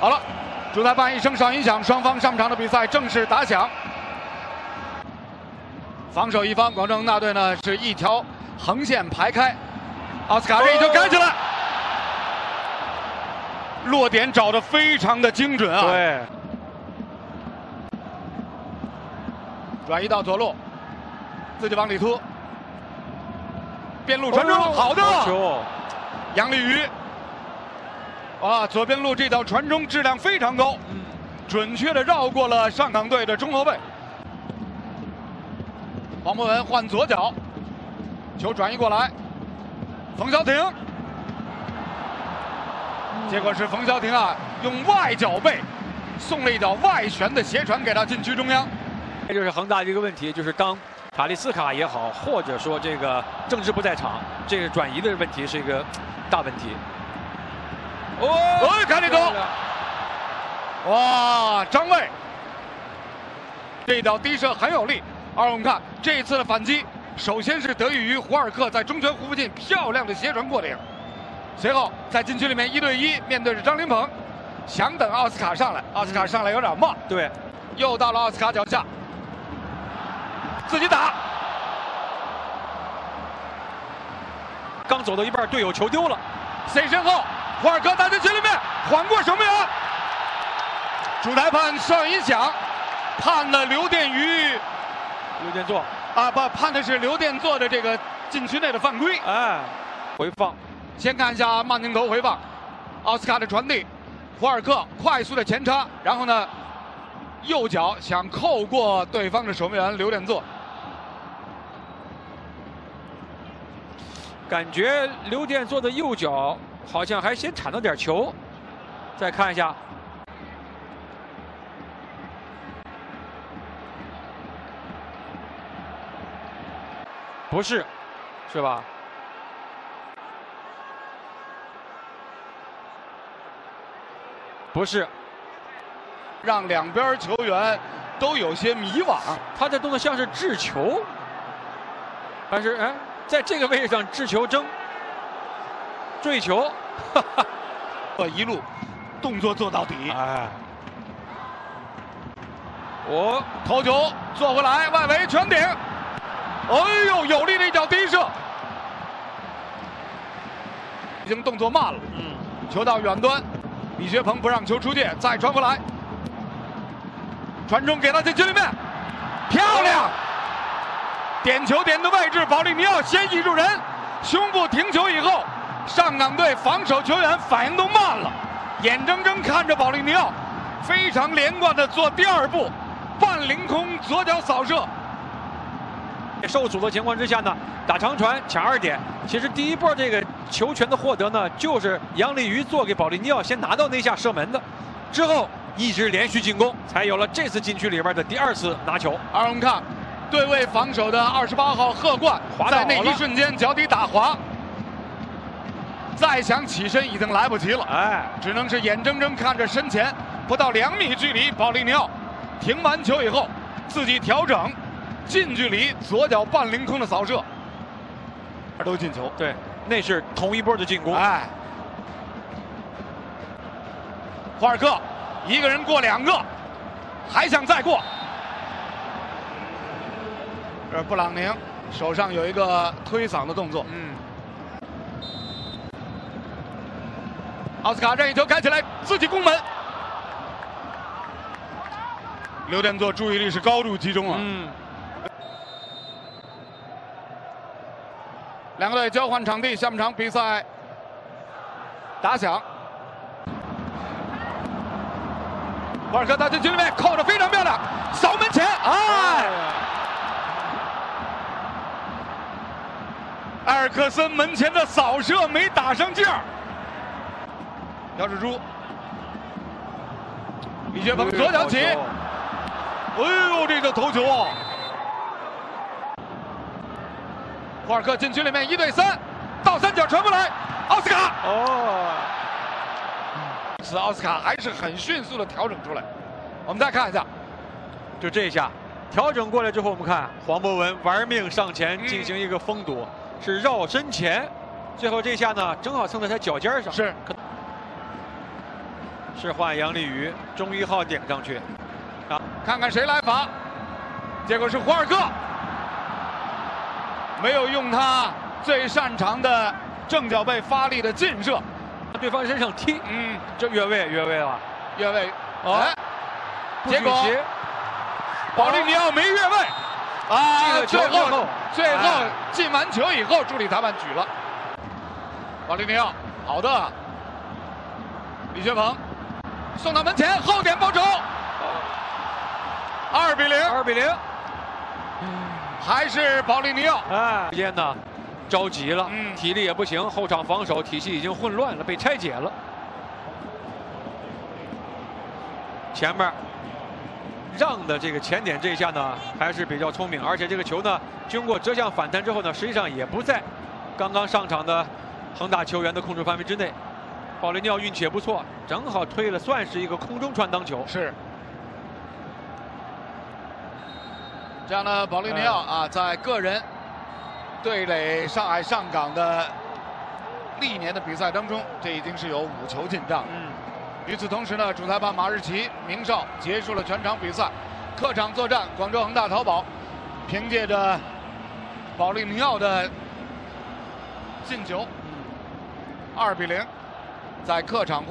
好了，主裁判一声哨音响，双方上场的比赛正式打响。防守一方，广州恒大队呢是一条横线排开，奥斯卡这一球干起来，落点找的非常的精准啊！对，转移到左路，自己往里突，边路传中，好的球，杨立瑜。啊，左边路这道传中质量非常高，准确的绕过了上港队的中后卫。黄博文换左脚，球转移过来，冯潇霆，结果是冯潇霆啊，用外脚背送了一脚外旋的斜传给到禁区中央。这就是恒大的一个问题，就是当塔利斯卡也好，或者说这个郑智不在场，这个转移的问题是一个大问题。哦，看这个，哇，张卫，这脚低射很有力。而我们看这一次的反击，首先是得益于胡尔克在中圈弧附近漂亮的斜传过顶，随后在禁区里面一对一面对着张琳芃，想等奥斯卡上来，奥斯卡上来有点慢。对，又到了奥斯卡脚下，自己打，刚走到一半，队友球丢了。谁身后。胡尔克在禁区里面缓过守门员，主裁判哨音响，判了刘殿宇，刘殿座啊不判的是刘殿座的这个禁区内的犯规。哎，回放，先看一下慢镜头回放，奥斯卡的传递，胡尔克快速的前插，然后呢，右脚想扣过对方的守门员刘殿座，感觉刘殿座的右脚。好像还先铲了点球，再看一下，不是，是吧？不是，让两边球员都有些迷惘。他这动作像是掷球，还是哎，在这个位置上掷球争？坠球，我一路动作做到底。哎，我头球做回来，外围全顶。哎呦，有力的一脚低射，已经动作慢了。嗯，球到远端，李学鹏不让球出界，再传回来，传中给到禁区里面，漂亮！点球点的位置，保利尼奥先移住人，胸部停球以后。上港队防守球员反应都慢了，眼睁睁看着保利尼奥非常连贯的做第二步，半凌空左脚扫射。受阻的情况之下呢，打长传抢二点。其实第一波这个球权的获得呢，就是杨立瑜做给保利尼奥先拿到那下射门的，之后一直连续进攻，才有了这次禁区里边的第二次拿球。而我们看对位防守的二十八号贺冠，在那一瞬间脚底打滑。再想起身已经来不及了，哎，只能是眼睁睁看着身前不到两米距离，保利尼奥停完球以后，自己调整近距离左脚半凌空的扫射，都进球。对，那是同一波的进攻。哎，霍尔克一个人过两个，还想再过。这布朗宁手上有一个推搡的动作。嗯。奥斯卡任意球开起来，自己攻门。刘殿座注意力是高度集中啊。嗯。两个队交换场地，下半场比赛打响。沃尔科在禁区里面扣的非常漂亮，扫门前，哎！埃尔克森门前的扫射没打上劲儿。朴志洙，李学鹏左脚起，哎呦，这个头球啊！霍尔克禁区里面一对三，倒三角传过来，奥斯卡。哦，此奥斯卡还是很迅速的调整出来。我们再看一下，就这一下调整过来之后，我们看黄博文玩命上前进行一个封堵，是绕身前，最后这下呢，正好蹭在他脚尖上。是。是换杨立瑜，中一号顶上去，啊，看看谁来罚，结果是胡尔克，没有用他最擅长的正脚背发力的劲射，对方身上踢，嗯，这越位越位了，越位，哎，结果保利尼奥没越位，啊，最后最后进完球以后，助理裁判举了，保利尼奥，好的，李学鹏。送到门前，后点报仇，二比零，二比零，还是保利尼奥。哎，时间呢，着急了，嗯，体力也不行，后场防守体系已经混乱了，被拆解了。前面让的这个前点这一下呢，还是比较聪明，而且这个球呢，经过折向反弹之后呢，实际上也不在刚刚上场的恒大球员的控制范围之内。保利尼奥运气也不错，正好推了，算是一个空中穿当球。是。这样呢保利尼奥啊，在个人对垒上海上港的历年的比赛当中，这已经是有五球进账。嗯。与此同时呢，主裁判马日奇明少结束了全场比赛，客场作战广州恒大淘宝，凭借着保利尼奥的进球，二比零。在客场或。